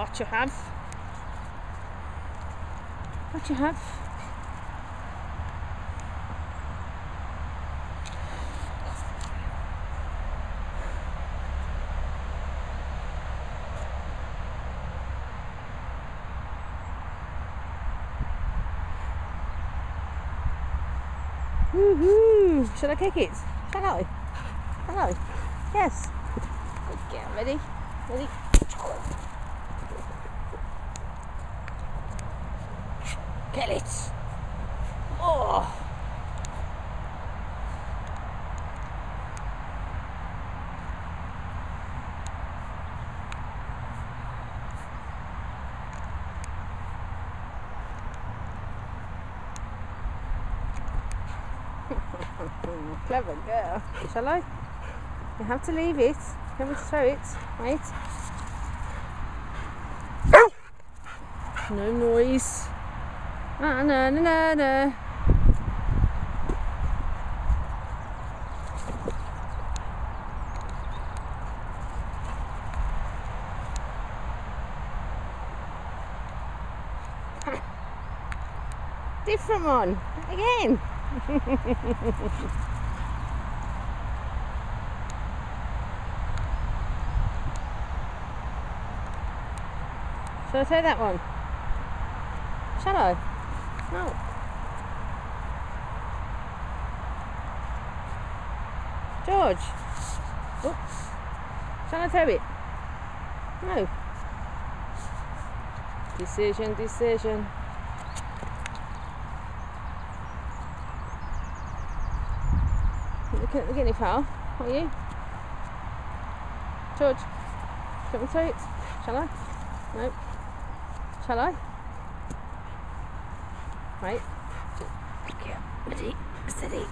What you have? What you have? Woohoo! Should I kick it? Shall I? Shall I? Yes. Good girl. Ready? Ready? Kill it! Oh! Clever girl. Shall I? You have to leave it. Let me throw it. Wait. No noise. Ah, no, no, no, no. Different one. Again. Shall I take that one? Shall I? No. George. Oops. Shall I tow it? No. Decision, decision. Look at the guinea fowl, are you? George, do you want it? Shall I? No. Shall I? Right. Okay. Ready. Steady.